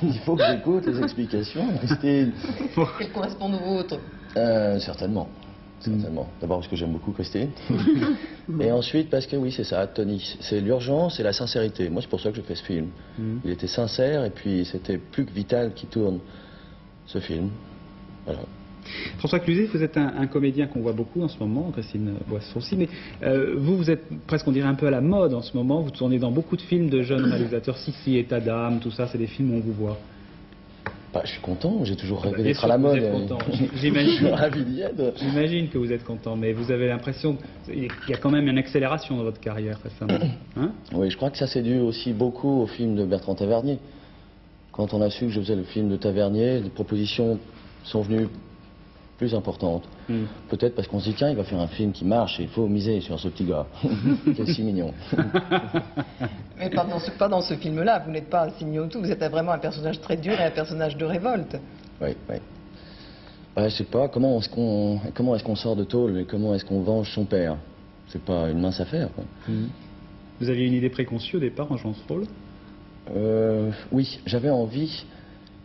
Il faut que j'écoute les explications, Christine. Elles correspondent aux vôtres? Euh, certainement. Certainement. D'abord parce que j'aime beaucoup Christine. et ensuite parce que oui, c'est ça, Tony. C'est l'urgence et la sincérité. Moi, c'est pour ça que je fais ce film. Mhm. Il était sincère et puis c'était plus que vital qui tourne ce film. Voilà. François Cluzet, vous êtes un, un comédien qu'on voit beaucoup en ce moment, Christine Boisson aussi, mais euh, vous, vous êtes presque, on dirait, un peu à la mode en ce moment. Vous tournez dans beaucoup de films de jeunes réalisateurs, Sissi et Tadam, tout ça, c'est des films où on vous voit. Bah, je suis content, j'ai toujours Ah bah, rêvé d'être à la mode. J'imagine que vous êtes content, mais vous avez l'impression qu'il y a quand même une accélération dans votre carrière récemment. Hein? Oui, je crois que ça c'est dû aussi beaucoup au film de Bertrand Tavernier. Quand on a su que je faisais le film de Tavernier, les propositions sont venues plus importantes. Hmm. Peut-être parce qu'on se dit, tiens, il va faire un film qui marche et il faut miser sur ce petit gars, qui est si mignon. Mais pas dans ce, pas dans ce film-là. Vous n'êtes pas un signe tout. Vous êtes vraiment un personnage très dur et un personnage de révolte. Oui, oui. Ouais, je sais pas, comment est-ce qu'on comment est-ce qu'on sort de tôle et comment est-ce qu'on venge son père? C'est pas une mince affaire. quoi. Vous aviez une idée préconçue au départ en jouant ce rôle? Euh, oui, j'avais envie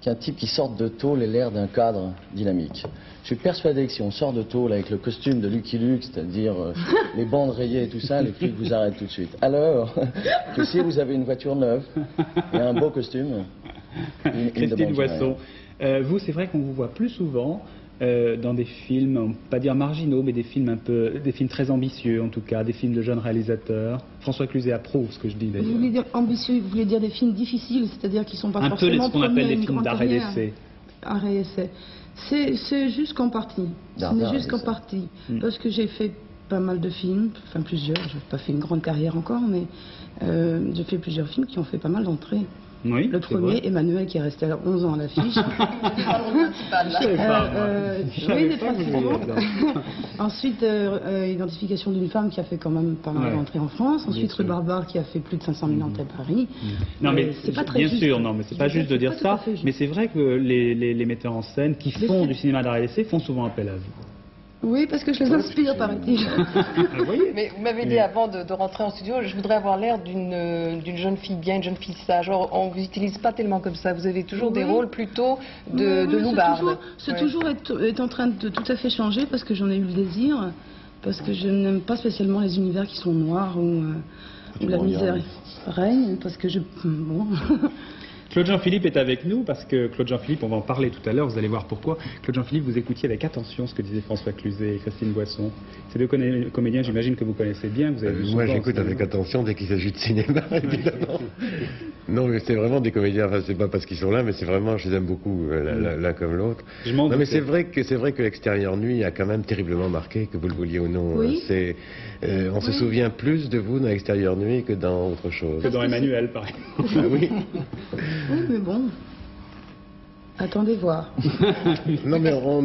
qu'un type qui sorte de tôle ait l'air d'un cadre dynamique. Je suis persuadé que si on sort de tôle avec le costume de Lucky Luke, c'est-à-dire euh, les bandes rayées et tout ça, les flics vous arrêtent tout de suite. Alors que si vous avez une voiture neuve et un beau costume, ils- ils ne Christine Boisson. Euh, vous, c'est vrai qu'on vous voit plus souvent euh, dans des films, on peut pas dire marginaux, mais des films un peu, des films très ambitieux en tout cas, des films de jeunes réalisateurs. François Cluzet approuve ce que je dis Vous d'ailleurs. voulez dire ambitieux, vous voulez dire des films difficiles, c'est-à-dire qui sont pas Un peu les- forcément ce qu'on appelle les films d'arrêt d'essai. Arrêt essai. C'est c'est juste qu'en partie. Ce D'arrêt n'est juste qu'en partie. Mm. Parce que j'ai fait pas mal de films, enfin plusieurs, je n'ai pas fait une grande carrière encore, mais euh, j'ai fait plusieurs films qui ont fait pas mal d'entrées. Oui, Le premier, Emmanuel, qui est resté à 11 ans à l'affiche. Euh, oui, mais Ensuite, euh, euh, Identification d'une femme qui a fait quand même pas mal Ouais. d'entrées en France. Ensuite. Rue Barbare qui a fait plus de 500 000 entrées à Paris. Non, mais Euh, c'est pas très bien juste. sûr, non, mais c'est pas juste de dire ça. Mais c'est vrai que les, les- les metteurs en scène qui Mais font du cinéma d'arrêt d'essai font souvent appel à vous. Oui, parce que je les inspire, paraît-il. Mais vous m'avez dit avant de, de rentrer en studio, je voudrais avoir l'air d'une euh, d'une jeune fille bien, une jeune fille sage. Or, on vous utilise pas tellement comme ça. Vous avez toujours des rôles plutôt de, Oui, de loubarde. C'est toujours, c'est Ouais. toujours être- est en train de tout à fait changer parce que j'en ai eu le désir, parce que je n'aime pas spécialement les univers qui sont noirs ou où la Bon, misère bien. règne, parce que je... Bon... Claude Jean-Philippe est avec nous parce que Claude Jean-Philippe, on va en parler tout à l'heure, vous allez voir pourquoi. Claude Jean-Philippe, vous écoutiez avec attention ce que disaient François Cluzet et Christine Boisson. Ces deux comédiens, j'imagine que vous connaissez bien. Vous avez vu Euh, Moi, j'écoute avec attention dès qu'il s'agit de cinéma, évidemment. non, mais c'est vraiment des comédiens. Enfin, c'est pas parce qu'ils sont là, mais c'est vraiment, je les aime beaucoup, euh, l'un- comme l'autre. Je m'en Non, mais c'est vrai que c'est vrai que l'extérieur nuit a quand même terriblement marqué, que vous le vouliez ou non. Oui. Euh, C'est, euh, on se souvient plus de vous dans l'extérieur nuit que dans autre chose. Que dans Emmanuel, par exemple. Ah oui. Oui, mais bon... Attendez voir. non, mais on,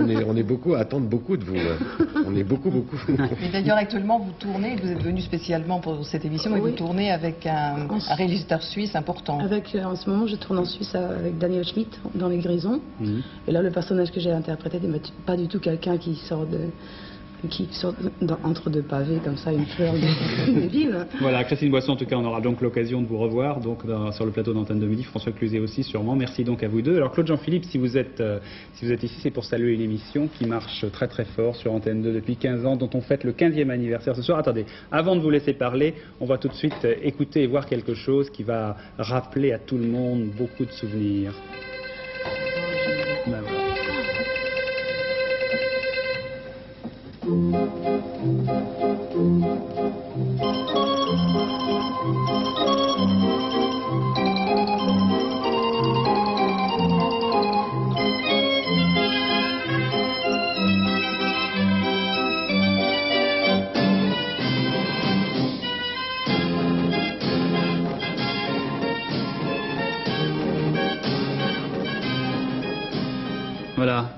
on est, on est beaucoup à attendre beaucoup de vous. hein. On est beaucoup, beaucoup. Et d'ailleurs, actuellement, vous tournez, vous êtes venu spécialement pour cette émission, et Oui. vous tournez avec un, un réalisateur suisse important. Avec, euh, en ce moment, je tourne en Suisse avec Daniel Schmidt dans Les Grisons. Et là, le personnage que j'ai interprété n'est pas du tout quelqu'un qui sort de qui entre deux pavés comme ça, une fleur de- débile. Voilà, Christine Boisson, en tout cas, on aura donc l'occasion de vous revoir donc sur le plateau d'antenne de midi. François Cluzet aussi, sûrement. Merci donc à vous deux. Alors, Claude Jean-Philippe, si vous êtes, euh, si vous êtes ici, c'est pour saluer une émission qui marche très très fort sur Antenne 2 depuis 15 ans, dont on fête le 15e anniversaire ce soir. Attendez, avant de vous laisser parler, on va tout de suite euh, écouter et voir quelque chose qui va rappeler à tout le monde beaucoup de souvenirs. Ben voilà. Voilà,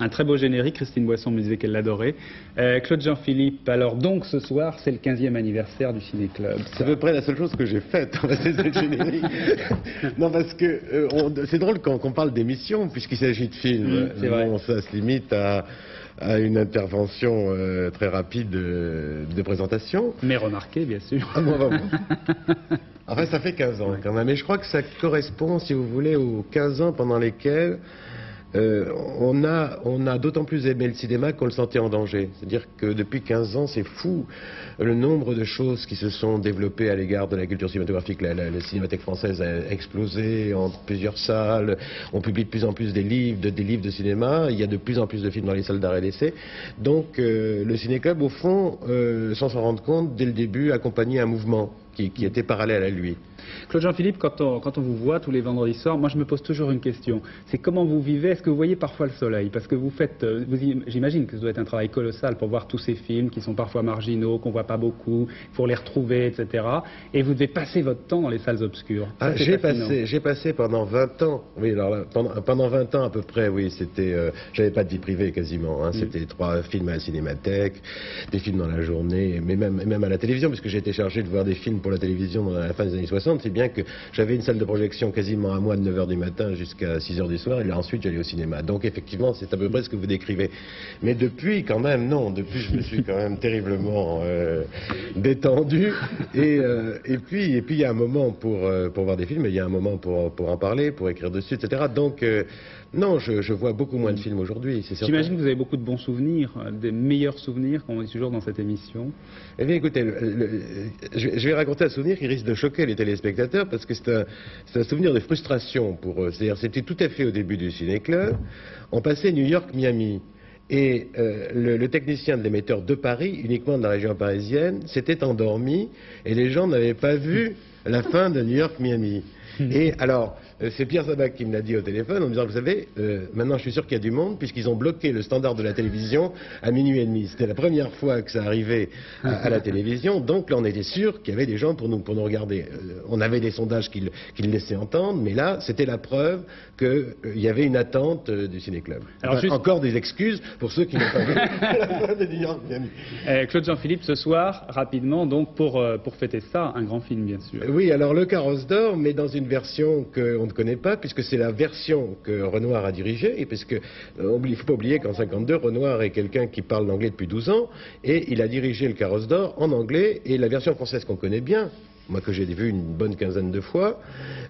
un très beau générique. Christine Boisson me disait qu'elle l'adorait. Euh, Claude Jean-Philippe, alors donc ce soir, c'est le 15e anniversaire du Ciné Club. C'est à peu près la seule chose que j'ai faite, c'est le générique. non, parce que euh, c'est drôle quand on parle d'émission, puisqu'il s'agit de films. Mm, c'est vrai. Bon, ça se limite à, à une intervention euh, très rapide euh, de présentation. Mais remarquez, bien sûr. Ah, bon, bon, bon. Enfin, ça fait 15 ans quand même. Et je crois que ça correspond, si vous voulez, aux 15 ans pendant lesquels euh, on a, d'autant plus aimé le cinéma qu'on le sentait en danger. C'est-à-dire que depuis 15 ans, c'est fou le nombre de choses qui se sont développées à l'égard de la culture cinématographique. La, cinémathèque française a explosé en plusieurs salles. On publie de plus en plus des livres, de, livres de cinéma. Il y a de plus en plus de films dans les salles d'arrêt d'essai. Donc, euh, le ciné-club, au fond, euh, sans s'en rendre compte, dès le début, accompagnait un mouvement qui était parallèle à lui. Claude Jean-Philippe, quand on, quand on vous voit tous les vendredis soirs, moi je me pose toujours une question. C'est comment vous vivez? Est-ce que vous voyez parfois le soleil? Parce que vous faites, euh, j'imagine que ça doit être un travail colossal pour voir tous ces films qui sont parfois marginaux, qu'on voit pas beaucoup, pour les retrouver, etc. Et vous devez passer votre temps dans les salles obscures. Ah, j'ai passé, j'ai passé pendant 20 ans. Oui, alors là, pendant, pendant 20 ans à peu près, oui, c'était, euh, j'avais pas de vie privée quasiment. Hein, C'était trois films à la cinémathèque, des films dans la journée, mais même, même à la télévision, puisque j'ai été chargé de voir des films pour la télévision dans la fin des années 60. C'est bien que j'avais une salle de projection quasiment à moi de 9h du matin jusqu'à 6h du soir, et là ensuite j'allais au cinéma. Donc effectivement, c'est à peu près ce que vous décrivez. Mais depuis, quand même, non. Depuis, je me suis quand même terriblement euh, détendu. Et, euh, et puis, il y a un moment pour euh, voir des films, il y a un moment pour pour en parler, pour écrire dessus, etc. Donc non, je, je vois beaucoup moins de films aujourd'hui. J'imagine que vous avez beaucoup de bons souvenirs, euh, des meilleurs souvenirs, comme on dit toujours dans cette émission. Eh bien, écoutez, le- le- je, je vais raconter raconter un souvenir qui risque de choquer les téléspectateurs parce que c'est un, un, souvenir de frustration pour eux. C'est-à-dire, c'était tout à fait au début du ciné-club. On passait New York-Miami. Et euh, le, le, technicien de l'émetteur de Paris, uniquement de la région parisienne, s'était endormi et les gens n'avaient pas vu la fin de New York-Miami. Et alors, euh, c'est Pierre Sabac qui me l'a dit au téléphone en me disant, vous savez, euh, maintenant je suis sûr qu'il y a du monde puisqu'ils ont bloqué le standard de la télévision à minuit et demi. C'était la première fois que ça arrivait à, à, la télévision, donc là on était sûr qu'il y avait des gens pour nous, pour nous regarder. Euh, on avait des sondages qui, qui, le laissaient entendre, mais là c'était la preuve qu'il y avait une attente du ciné-club. Alors enfin, juste... Encore des excuses pour ceux qui n'ont pas vu la fin de New York. Claude Jean-Philippe, ce soir, rapidement, donc pour, pour fêter ça, un grand film bien sûr. Oui, alors Le Carrosse d'Or, mais dans une version qu'on ne connaît pas, puisque c'est la version que Renoir a dirigée, et puisque euh, il ne faut pas oublier qu'en 52, Renoir est quelqu'un qui parle l'anglais depuis 12 ans, et il a dirigé Le Carrosse d'Or en anglais, et la version française qu'on connaît bien, moi que j'ai vu une bonne quinzaine de fois,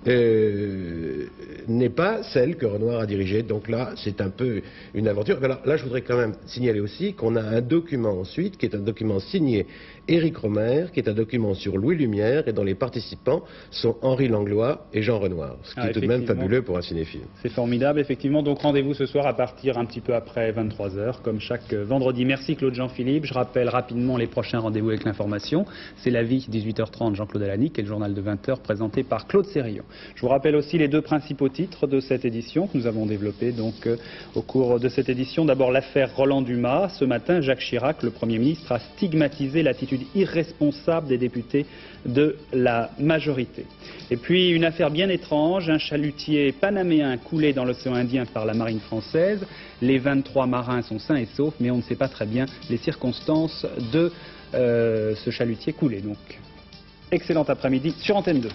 euh, n'est pas celle que Renoir a dirigée. Donc là, c'est un peu une aventure. Alors là, je voudrais quand même signaler aussi qu'on a un document ensuite, qui est un document signé Éric Romer, qui est un document sur Louis Lumière, et dont les participants sont Henri Langlois et Jean Renoir, ce qui ah, est tout de même fabuleux pour un cinéphile. C'est formidable, effectivement. Donc rendez-vous ce soir à partir un petit peu après 23h, comme chaque vendredi. Merci Claude Jean-Philippe. Je rappelle rapidement les prochains rendez-vous avec l'information. C'est la vie, 18h30, Jean-Claude Alanic, et le journal de 20h présenté par Claude Sérillon. Je vous rappelle aussi les deux principaux titres de cette édition que nous avons développés donc, euh, au cours de cette édition. D'abord l'affaire Roland Dumas. Ce matin, Jacques Chirac, le Premier ministre, a stigmatisé l'attitude irresponsable des députés de la majorité. Et puis une affaire bien étrange, un chalutier panaméen coulé dans l'océan Indien par la marine française. Les 23 marins sont sains et saufs, mais on ne sait pas très bien les circonstances de euh, ce chalutier coulé. Donc, excellent après-midi sur Antenne 2.